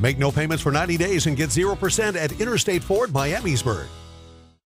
Make no payments for 90 days and get 0% at Interstate Ford Miamisburg.